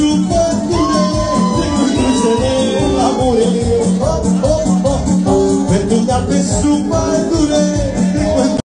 Super că